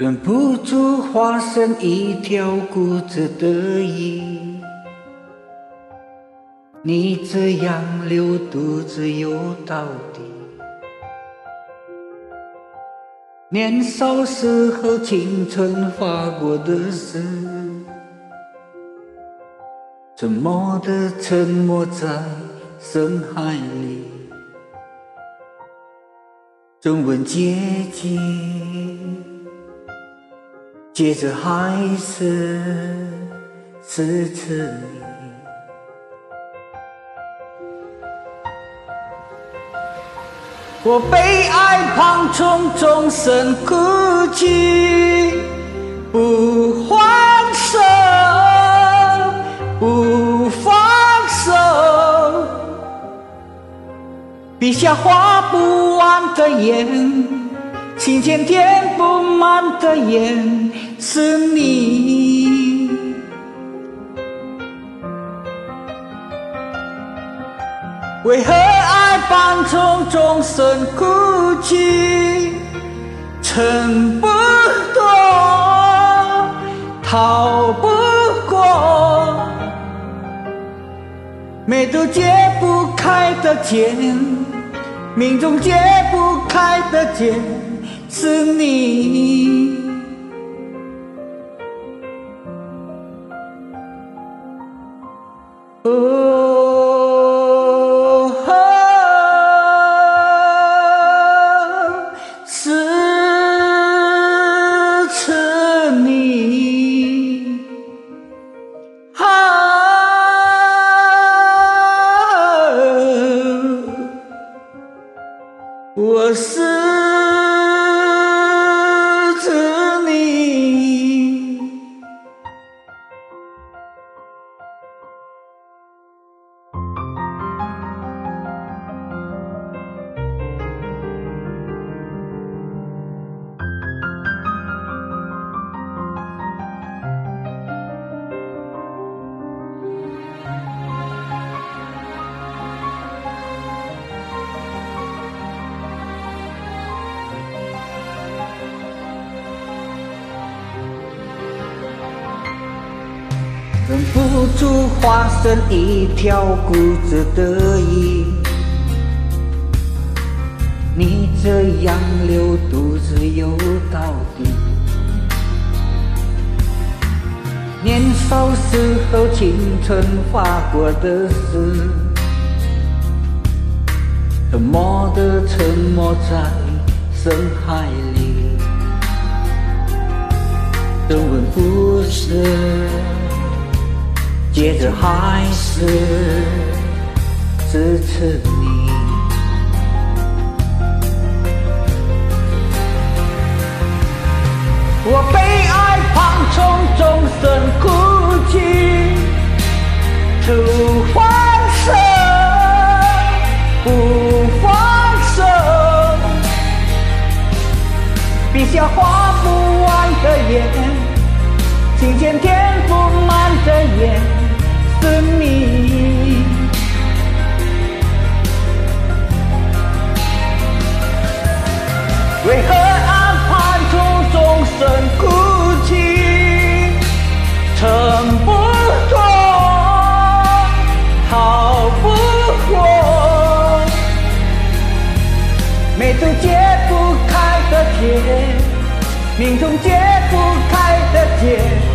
忍不住化身一条固执的鱼，你这样留肚子游到底。年少时候青春发过的誓，沉默的沉没在深海里，中吻结局。接着还是支持你，我被爱旁从终身哭泣，不放手，不放手，笔下画不完的眼，心间填不满的眼。是你，为何爱伴从终身哭泣，撑不脱，逃不过，眉头解不开的结，命中解不开的结，是你。哦，是痴你，我是。忍不住化身一条固执的鱼，你这样流独自游到底。年少时候青春发过的誓，沉默的沉没在深海里，周而复始。接着还是支持你，我被爱放纵终身哭泣，眉头解不开的结命中解不开的劫